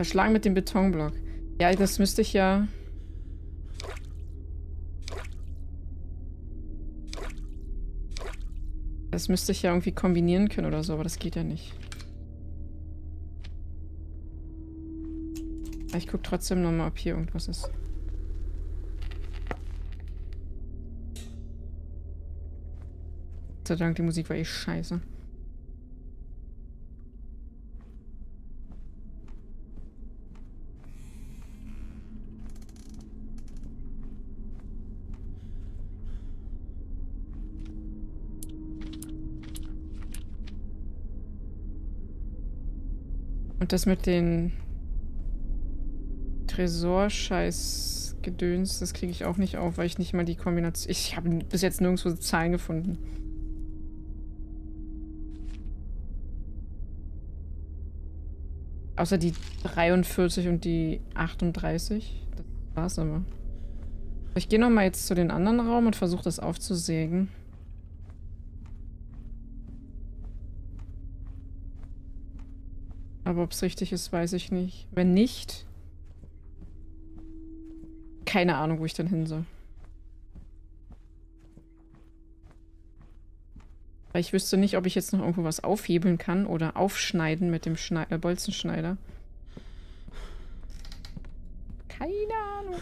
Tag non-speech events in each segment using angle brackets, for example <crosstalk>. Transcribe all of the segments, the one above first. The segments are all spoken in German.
Verschlagen mit dem Betonblock. Ja, das müsste ich ja... Das müsste ich ja irgendwie kombinieren können oder so, aber das geht ja nicht. Ich gucke trotzdem nochmal, ob hier irgendwas ist. Gott sei Dank, die Musik war eh scheiße. Das mit den Tresorscheiß-Gedöns, das kriege ich auch nicht auf, weil ich nicht mal die Kombination... Ich habe bis jetzt nirgendwo Zahlen gefunden. Außer die 43 und die 38. Das war's aber. Ich gehe nochmal jetzt zu den anderen Raum und versuche das aufzusägen. Aber ob es richtig ist, weiß ich nicht. Wenn nicht, keine Ahnung, wo ich dann hin soll. Weil ich wüsste nicht, ob ich jetzt noch irgendwo was aufhebeln kann oder aufschneiden mit dem Schnei äh, Bolzenschneider. Keine Ahnung.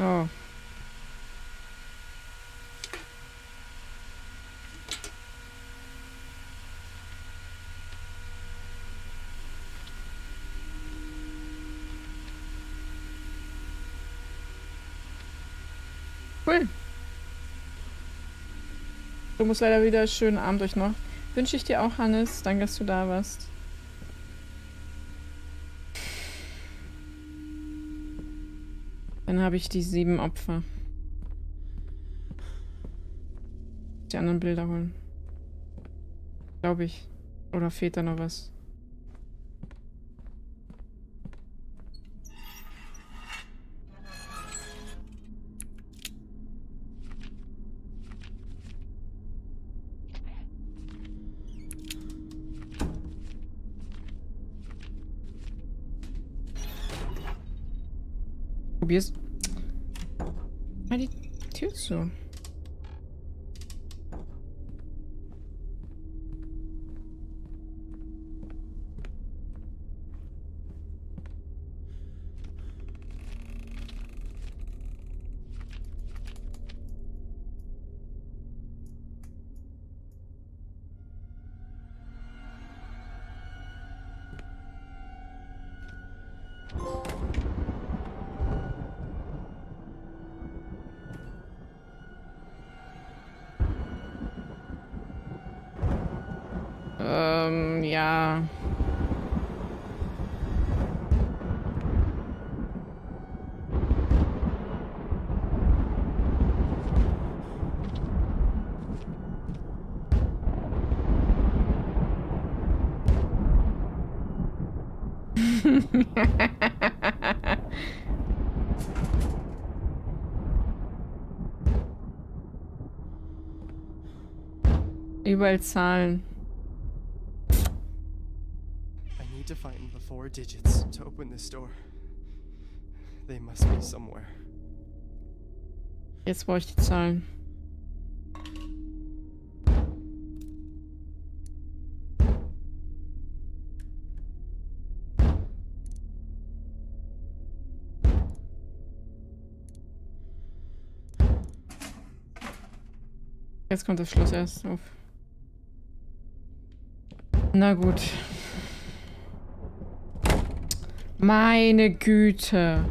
Oh. Cool. Du musst leider wieder schönen Abend euch noch. Wünsche ich dir auch, Hannes. Danke, dass du da warst. Dann habe ich die sieben Opfer. Die anderen Bilder holen. Glaube ich. Oder fehlt da noch was? Probier's. Mal die Tür Überall Zahlen. I need to find the four digits to open this door. They must be somewhere. Jetzt brauche ich die Zahlen. Jetzt kommt das Schloss erst auf. Na gut. Meine Güte.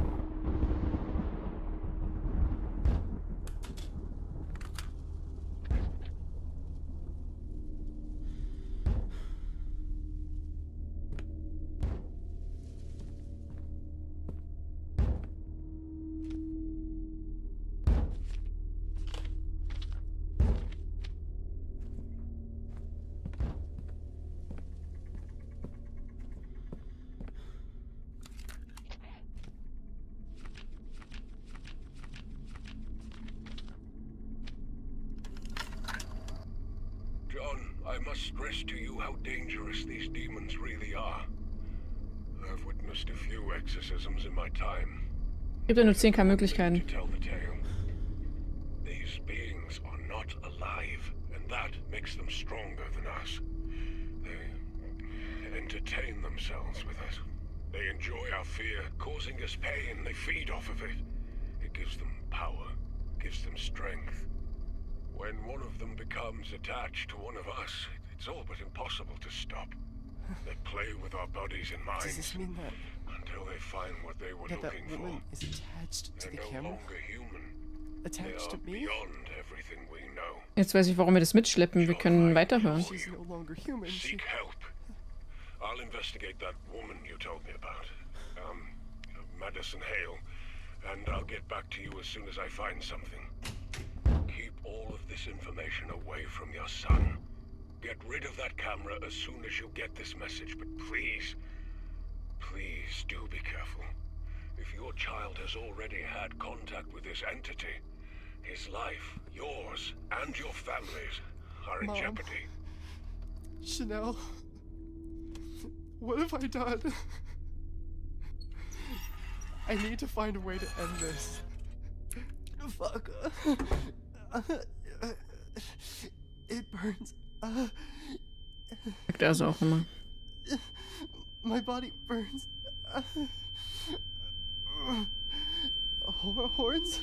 Stress to you how dangerous these demons really are. I've witnessed a few exorcisms in my time. Gibt ja nur 10k Möglichkeiten. To tell the tale. These beings are not alive, and that makes them stronger than us. They entertain themselves with us. They enjoy our fear, causing us pain. They feed off of it. It gives them power, gives them strength. When one of them becomes attached to one of us, it's all but impossible to stop. <laughs> They play with our bodies and minds. Does minds this mean that, until they find what they were that that looking for. woman is attached to They're the no camera? longer human. They Attached are to me? beyond everything we know. Jetzt weiß ich, warum wir das mitschleppen. Wir können weiterhören. She's no longer human. Seek help. I'll investigate that woman you told me about. Um, Madison Hale. And I'll get back to you as soon as I find something. Keep all of this information away from your son. Get rid of that camera as soon as you get this message, but please, please do be careful. If your child has already had contact with this entity, his life, yours, and your family's are in Mom. jeopardy. Chanel. What have I done? I need to find a way to end this. Fuck. It burns. Uh, Sagt er es auch immer. my body burns. Hor- horns?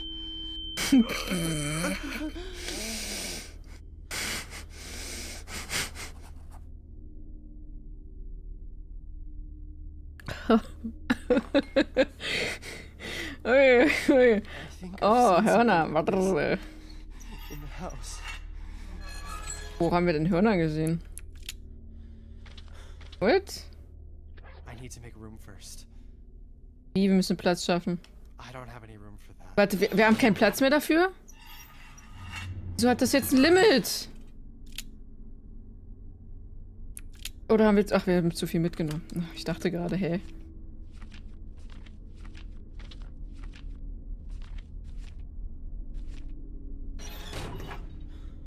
Ui, ui. I think I've Oh, seen Hörner. something like this Warte. In the house. Wo haben wir denn Hörner gesehen? What? I need to make room first. Wie, wir müssen Platz schaffen. I don't have any room for that. Warte, wir, wir haben keinen Platz mehr dafür? Wieso hat das jetzt ein Limit? Oder haben wir jetzt... Ach, wir haben zu viel mitgenommen. Ich dachte gerade, hey.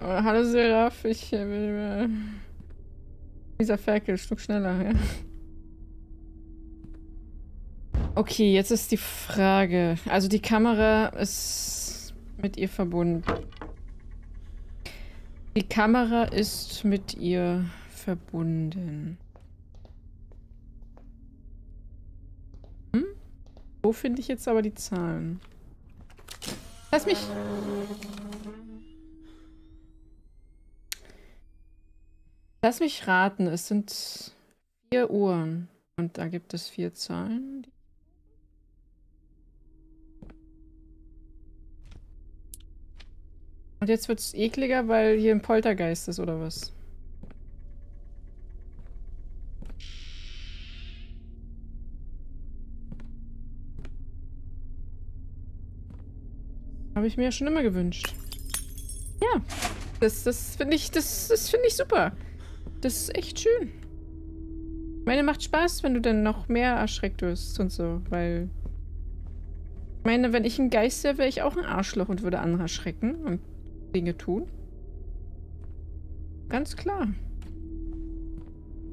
Hallo Seraph, ich will... Äh, dieser Ferkel, Stück schneller, ja. Okay, jetzt ist die Frage. Also die Kamera ist mit ihr verbunden. Die Kamera ist mit ihr verbunden. Hm? Wo finde ich jetzt aber die Zahlen? Lass mich... Lass mich raten, es sind vier Uhren. Und da gibt es vier Zahlen. Und jetzt wird's ekliger, weil hier ein Poltergeist ist, oder was? Habe ich mir ja schon immer gewünscht. Ja, das, das finde ich, das, das finde ich super. Das ist echt schön. Ich meine, macht Spaß, wenn du dann noch mehr erschreckt wirst und so, weil... Ich meine, wenn ich ein Geist wäre, wäre ich auch ein Arschloch und würde andere erschrecken und Dinge tun. Ganz klar.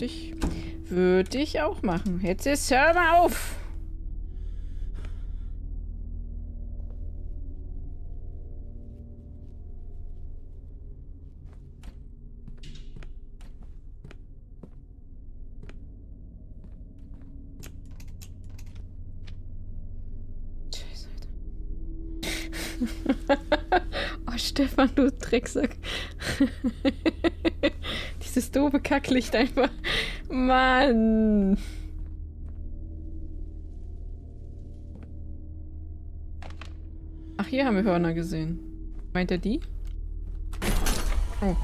Dich würde ich auch machen. Jetzt ist hör auf! Scheiße, Alter. oh, Stefan, du Drecksack. <laughs> Dieses doofe Kacklicht einfach. Mann. Ach, hier haben wir Hörner gesehen. Meint er die? Oh.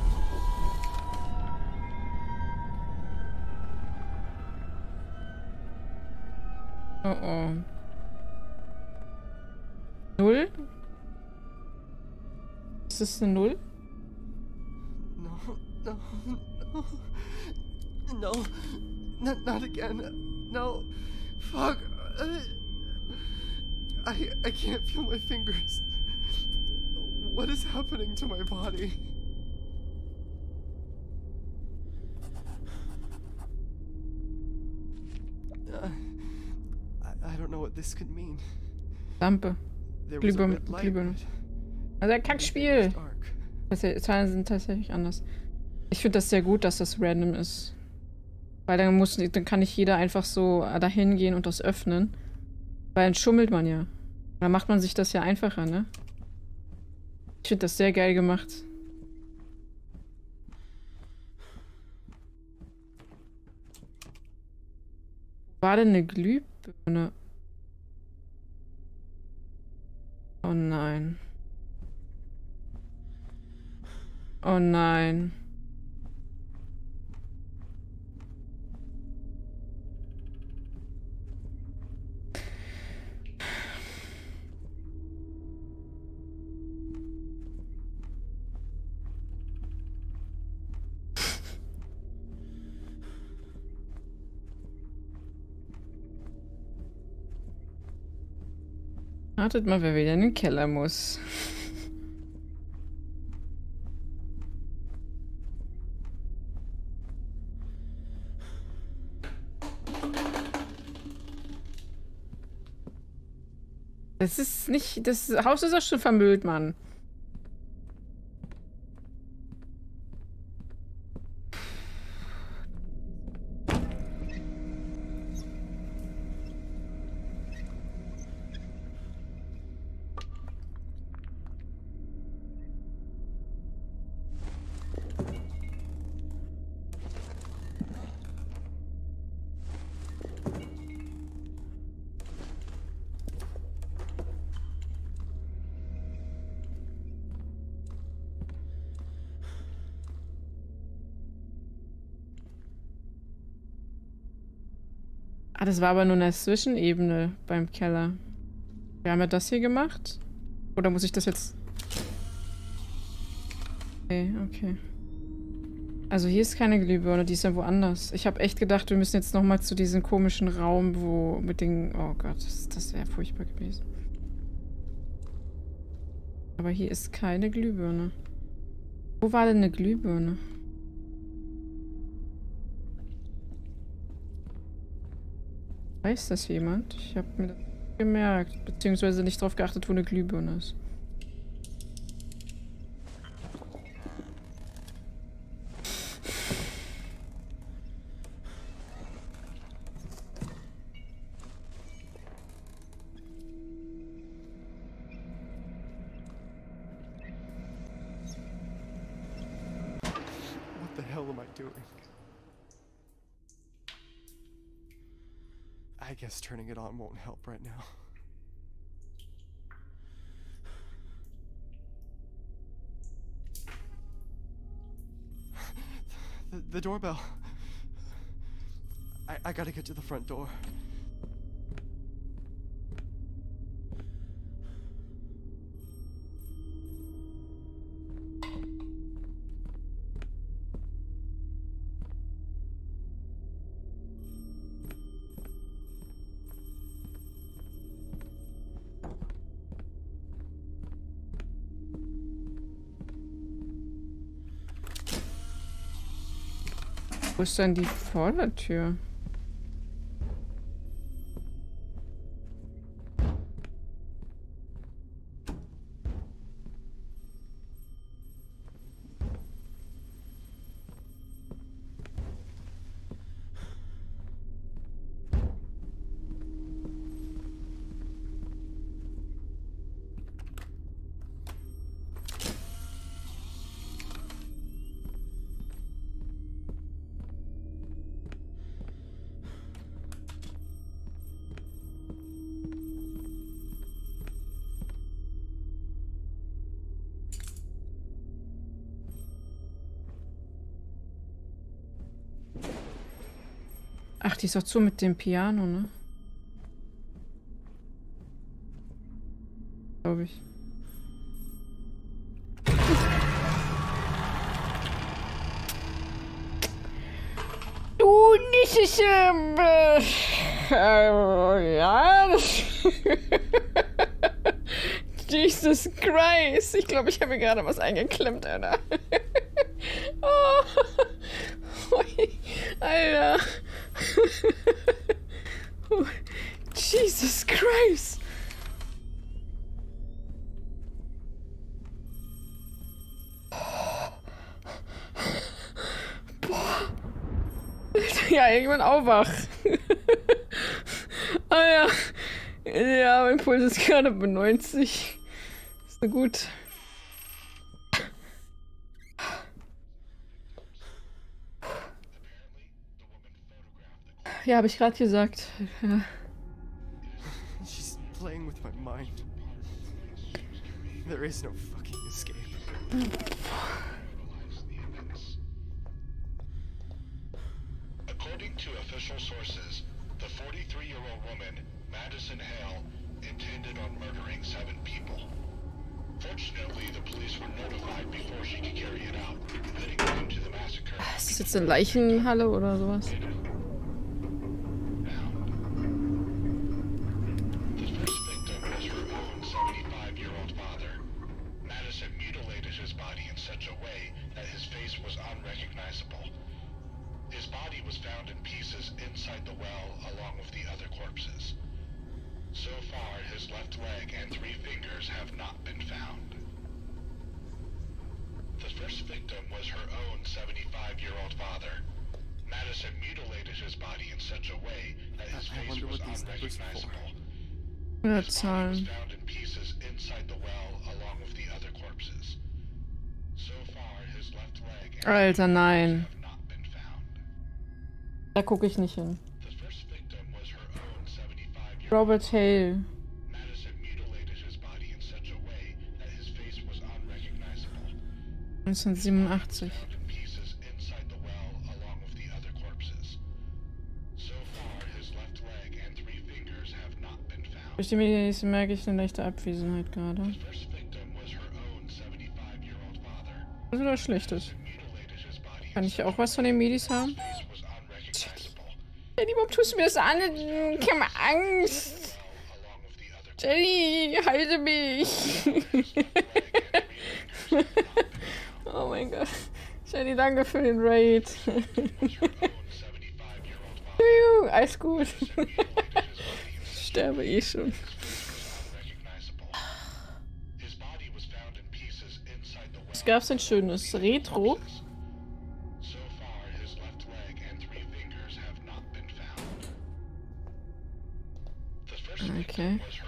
Oh oh. Ist das eine Null? No, no, no. No, not, not again. No. Fuck. I, I can't feel my fingers. What is happening to my body? Uh, I, I don't know what this could mean. Lampe. Glühbirne. Also, was Kackspiel. Tatsächlich- Zahlen sind tatsächlich anders. Ich finde das sehr gut, dass das random ist. Weil dann muss, dann kann nicht jeder einfach so dahin gehen und das öffnen. Weil dann schummelt man ja. Dann macht man sich das ja einfacher, ne? Ich finde das sehr geil gemacht. War denn eine Glühbirne? Oh nein. Oh nein. Wartet mal, wer wieder in den Keller muss. Das ist nicht. Das Haus ist auch schon vermüllt, Mann. Ah, das war aber nur eine Zwischenebene beim Keller. Wir haben ja das hier gemacht. Oder muss ich das jetzt... Okay, okay. Also hier ist keine Glühbirne, die ist ja woanders. Ich habe echt gedacht, wir müssen jetzt nochmal zu diesem komischen Raum, wo mit den... Oh Gott, das, das wäre furchtbar gewesen. Aber hier ist keine Glühbirne. Wo war denn eine Glühbirne? Weiß das jemand? Ich habe mir das gemerkt, beziehungsweise nicht darauf geachtet, wo eine Glühbirne ist. What the hell am I doing? I guess turning it on won't help right now. <sighs> The, the doorbell. I, I gotta get to the front door. Wo ist denn die Vordertür? Ach, die ist doch zu mit dem Piano, ne? Glaube ich. Du nicht, ja. <laughs> Jesus Christ. Ich glaube, ich habe mir gerade was eingeklemmt, Alter. oh. Ui, Alter. Oh, Jesus Christ. Grace! Ja, irgendwann aufwach. <laughs> ah ja. Ja, mein Puls ist gerade bei 90. Ist na gut. Ja, habe ich gerade gesagt. Ja. There is no fucking escape. According to official sources, the 43-year-old woman, Madison Hale, intended on murdering seven people. Fortunately, the police were notified before she could carry it out, leading them to the massacre. Ist das jetzt eine Leichenhalle oder sowas? The first victim was her own 75-year-old father. Madison mutilated his body in such a way that his face was unrecognizable. His body was found in pieces inside the well along with the other corpses. So far, his left leg and three fingers have not been found. The first victim was her own 75-year-old father. Madison mutilated his body in such a way that his I face wonder was what these numbers are for. unrecognizable. Ja, His body was found in pieces inside the well along with the other corpses. Alter, nein. Da gucke ich nicht hin. The first victim was her own 75-year-old Robert Hale. Madison mutilated his body in such a way that his face was unrecognizable. 1987. Found in pieces inside the well along with the other corpses. So far, his left leg and three fingers have not been found. Durch die Medien merke ich eine leichte Abwesenheit gerade. Was oder Schlechtes? Kann ich auch was von den Medis haben? Jenny, warum tust du mir das an? Ich hab Angst. Jenny, halte mich. <laughs> oh mein Gott. Jenny, danke für den Raid. was her own 75-year-old father. Juhu, Alles gut. <laughs> Ich sterbe eh schon. Was gab's denn Schönes? Retro? So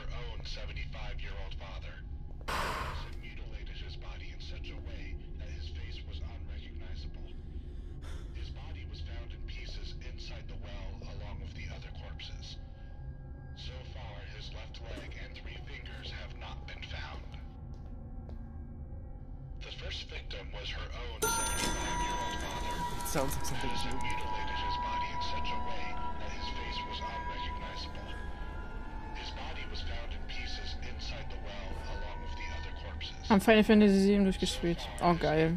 Final Fantasy 7 durchgespielt. Oh, geil.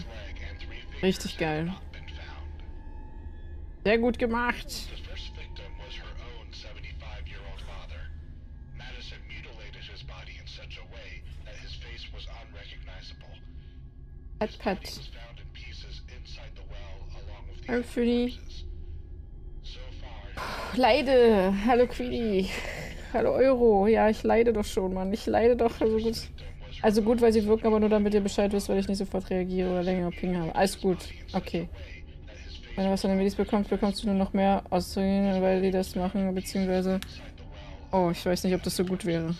Richtig geil. Sehr gut gemacht. The first victim was her own 75-year-old father. Madison mutilated his body in such a way that his face was unrecognizable. Pat, Hallo. So far, Leide. Hallo, Queenie. Hallo, Euro. Ja, ich leide doch schon, Mann. Ich leide doch. Also gut. Also gut, weil sie wirken, aber nur damit ihr Bescheid wisst, weil ich nicht sofort reagiere oder länger Ping habe. Alles gut. Okay. Wenn du was von den Medis bekommst, bekommst du nur noch mehr auszugehen, weil die das machen, beziehungsweise... Oh, ich weiß nicht, ob das so gut wäre.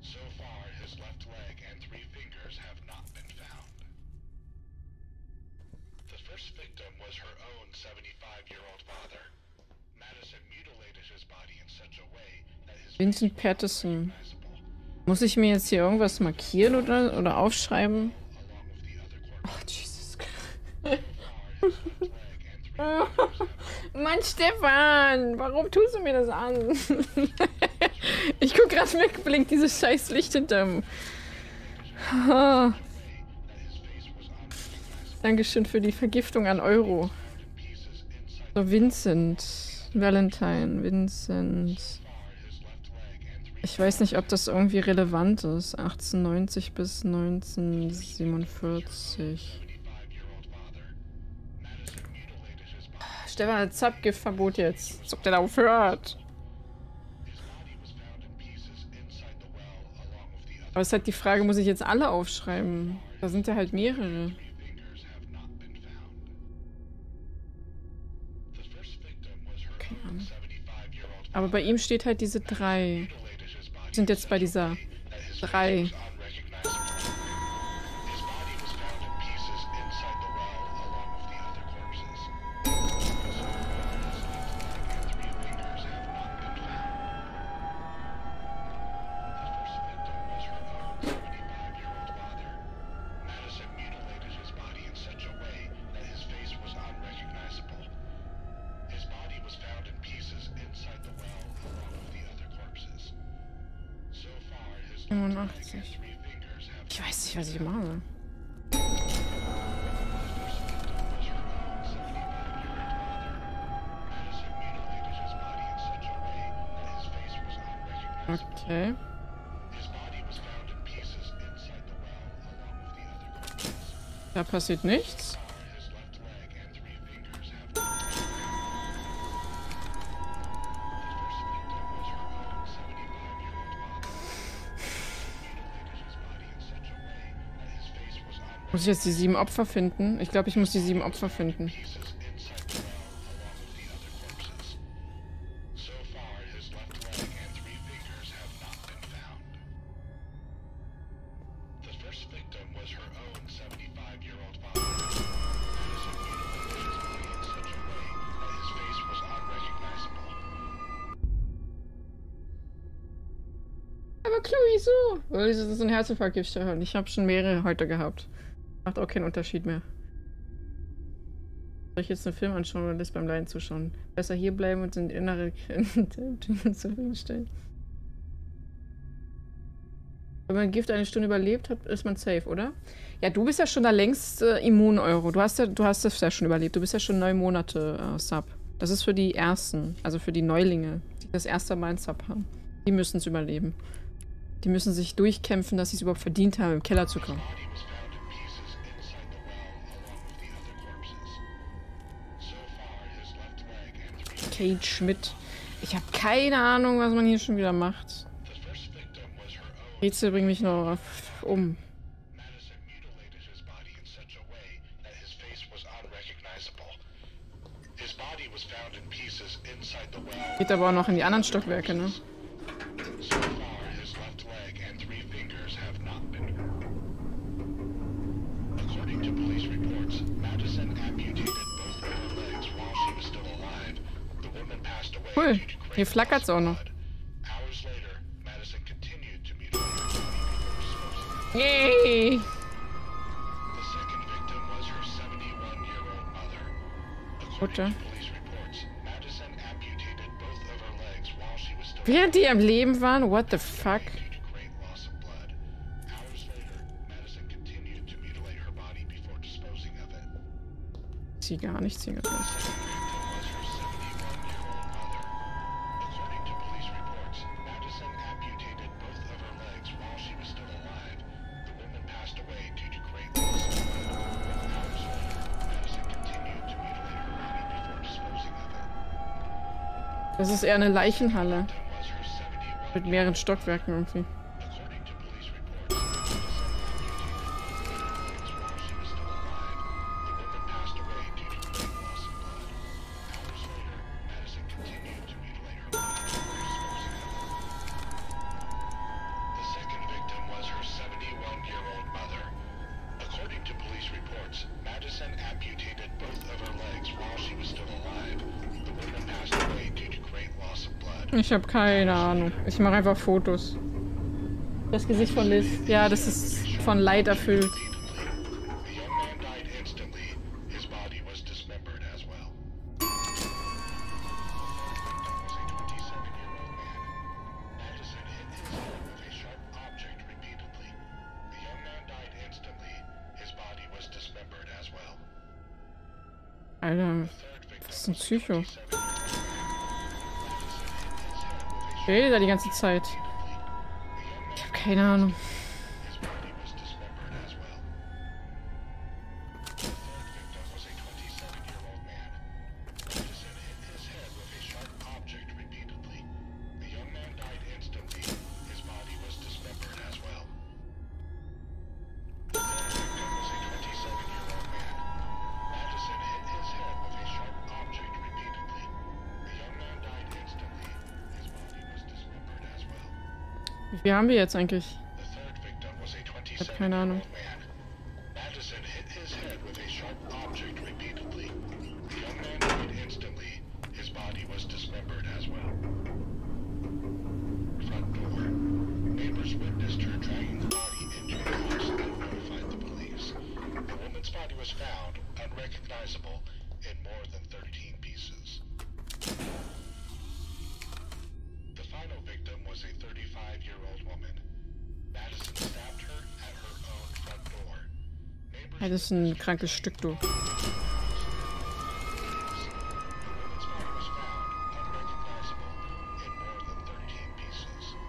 So far, his left leg and three fingers have not been found. The first victim was her own 75-year-old father. Madison mutilated his body in such a way that his Vincent Patterson. Muss ich mir jetzt hier irgendwas markieren oder, oder aufschreiben? Oh, Jesus three <laughs> Mann, Stefan, warum tust du mir das an? <laughs> ich guck grad weg, blinkt dieses scheiß Licht hinterm. Unrecognizable. Dankeschön für die Vergiftung an Euro. So, Vincent. Valentine, Vincent. Ich weiß nicht, ob das irgendwie relevant ist. 1890 bis 1947. Stefan hat Zapgiftverbot jetzt. Als ob der da aufhört. Aber es ist halt die Frage, muss ich jetzt alle aufschreiben? Da sind ja halt mehrere. Keine Ahnung. Aber bei ihm steht halt diese drei sind jetzt bei dieser drei 85. Ich weiß nicht, was ich mache. Okay. Da passiert nichts. ich jetzt die sieben Opfer finden? Ich glaube, ich muss die sieben Opfer finden. Aber Chloe, so. Weil das ist ein Herzinfarkt, halt. ich habe schon mehrere heute gehabt. Macht auch keinen Unterschied mehr. Soll ich jetzt einen Film anschauen oder das beim Leiden zuschauen? Besser hierbleiben und den innere <laughs> zu zufriedenstellen. Wenn man Gift eine Stunde überlebt hat, ist man safe, oder? Ja, du bist ja schon da längst äh, immun, Euro. Du hast, ja, du hast das ja schon überlebt. Du bist ja schon neun Monate äh, Sub. Das ist für die Ersten, also für die Neulinge, die das erste Mal einen Sub haben. Die müssen es überleben. Die müssen sich durchkämpfen, dass sie es überhaupt verdient haben, im Keller zu kommen. Kate Schmidt. Ich habe keine Ahnung, was man hier schon wieder macht. Rätsel bringt mich noch um. Geht aber auch noch in die anderen Stockwerke, ne? According to police reports, Madison amputated. Cool. Hier flackert's auch noch. Yay! Mutter. Während die am Leben waren? What the fuck? Sie gar nicht, sie gar nicht. Das ist eher eine Leichenhalle. Mit mehreren Stockwerken irgendwie. Ich habe keine Ahnung. Ich mache einfach Fotos. Das Gesicht von Liz. Ja, das ist von Leid erfüllt. Alter, was ist ein Psycho. Ich will da die ganze Zeit. Ich habe keine Ahnung. Wie haben wir jetzt eigentlich? Ich hab keine Ahnung. das ist ein krankes Stück, du.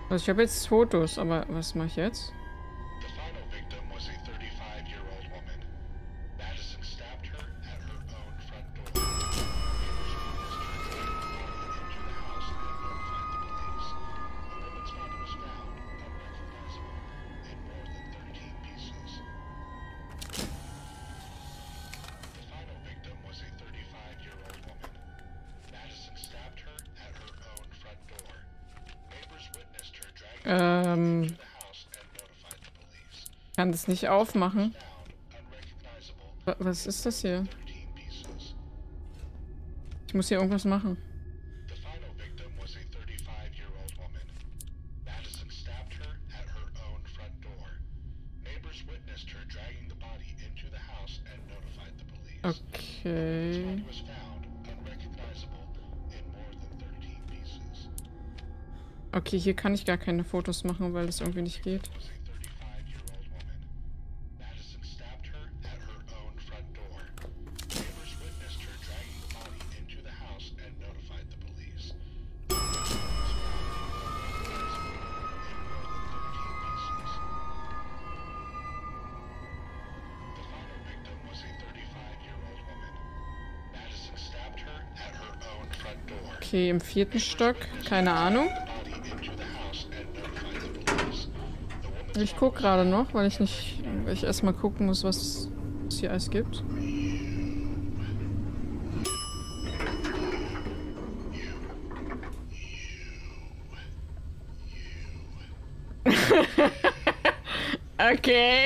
Also ich habe jetzt Fotos, aber was mache ich jetzt? Ähm, Ich kann das nicht aufmachen. Was ist das hier? Ich muss hier irgendwas machen. Okay, hier kann ich gar keine Fotos machen, weil es irgendwie nicht geht. Okay, im vierten Stock. Keine Ahnung. Ich guck gerade noch, weil ich nicht. Ich erstmal gucken muss, was es hier alles gibt. <laughs> okay.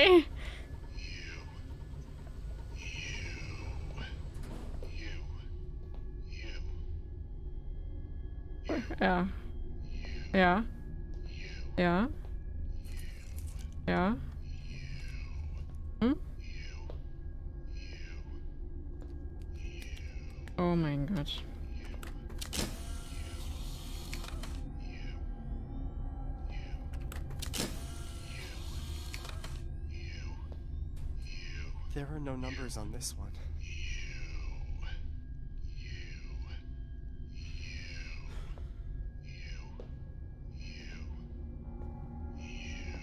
numbers on this one.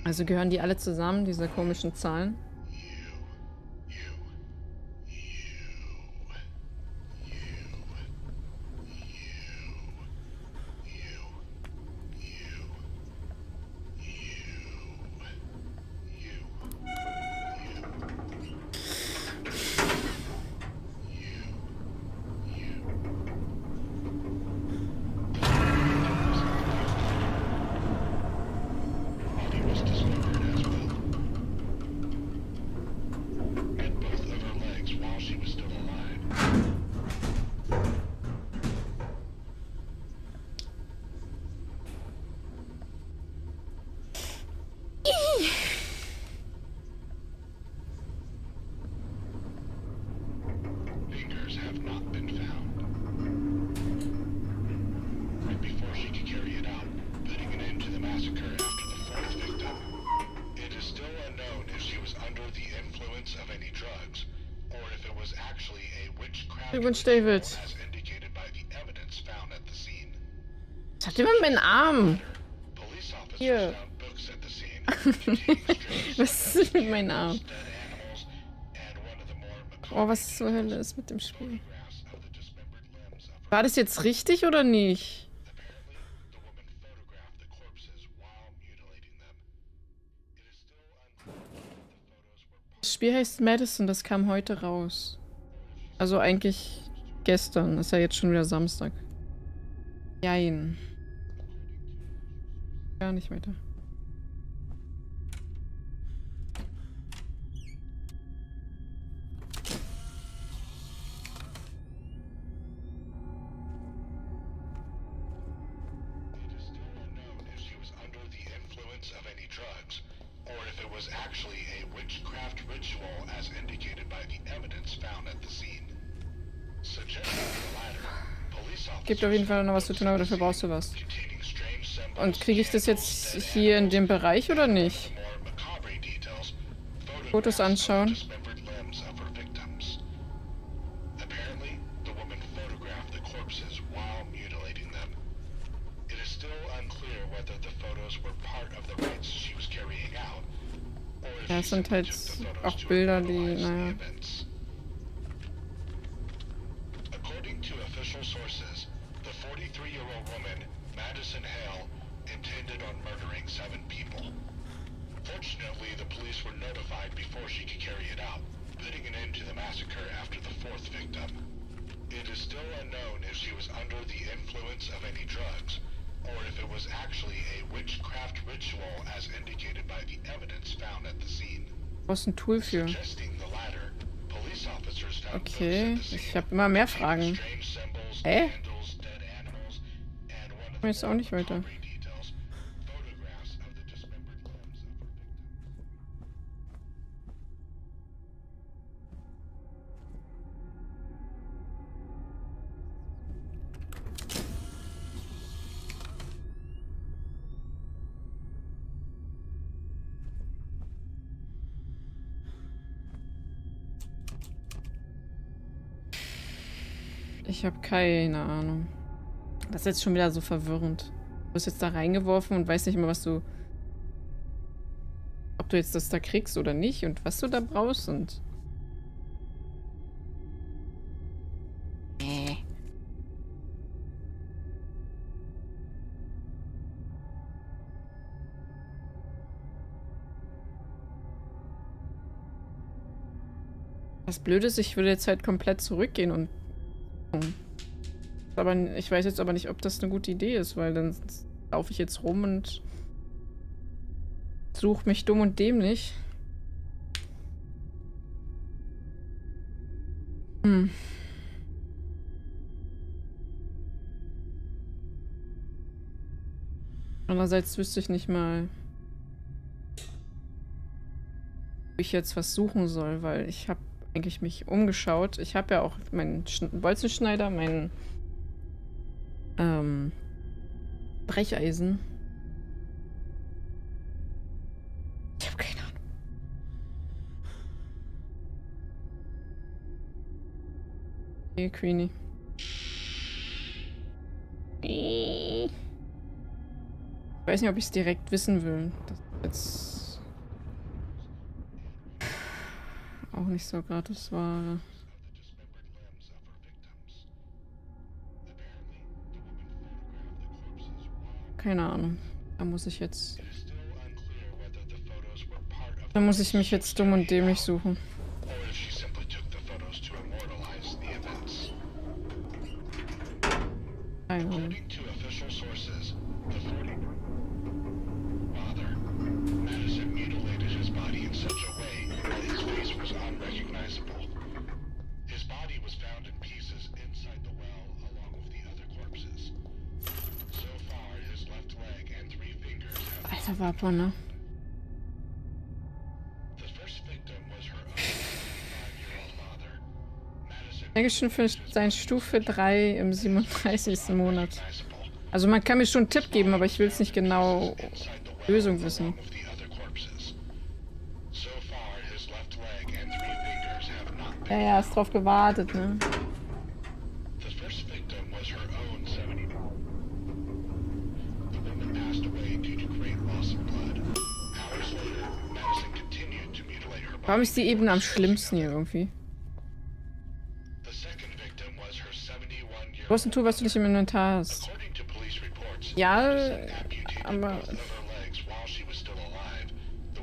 Also gehören die alle zusammen, diese komischen Zahlen? Glückwunsch, David. Was hat jemand mit meinen Arm? Hier. <laughs> was ist mit meinem Arm? Oh, was zur Hölle ist mit dem Spiel? War das jetzt richtig oder nicht? Das Spiel heißt Madison, das kam heute raus. Also eigentlich gestern. Ist ja jetzt schon wieder Samstag. Jein. Gar nicht weiter. Auf jeden Fall noch was zu tun, aber dafür brauchst du was. Und kriege ich das jetzt hier in dem Bereich oder nicht? Fotos anschauen. dismembered limbs of her victims. Apparently, the woman Tool für. Okay, ich habe immer mehr Fragen. Hä? of Komm jetzt auch nicht weiter. Ich habe keine Ahnung. Das ist jetzt schon wieder so verwirrend. Du bist jetzt da reingeworfen und weißt nicht mehr, was du. Ob du jetzt das da kriegst oder nicht und was du da brauchst und. Äh. Das Blöde ist, ich würde jetzt halt komplett zurückgehen und aber ich weiß jetzt aber nicht, ob das eine gute Idee ist, weil dann laufe ich jetzt rum und suche mich dumm und dämlich. Hm. Andererseits wüsste ich nicht mal, ob ich jetzt was suchen soll, weil ich habe eigentlich mich umgeschaut. Ich habe ja auch meinen Sch Bolzenschneider, meinen ähm, Brecheisen. Ich habe keine Ahnung. Hey, Queenie. Ich weiß nicht, ob ich es direkt wissen will. Das ist jetzt auch nicht so gratis war. Keine Ahnung. Da muss ich jetzt. Da muss ich mich jetzt dumm und dämlich suchen. or if 55-year-old father. Madison Dankeschön für sein Stufe 3 im 37. Monat. Also man kann mir schon einen Tipp geben, aber ich will es nicht genau Lösung wissen. Ja, ja, ist drauf gewartet, ne? Warum ist die Ebene am schlimmsten hier irgendwie? The second victim was her 71 year Du hast ein Tool, was du nicht im Inventar hast. Ja, amputated aber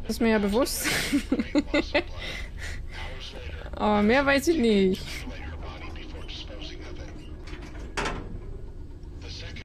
das ist mir ja bewusst. <laughs> Aber mehr weiß ich nicht.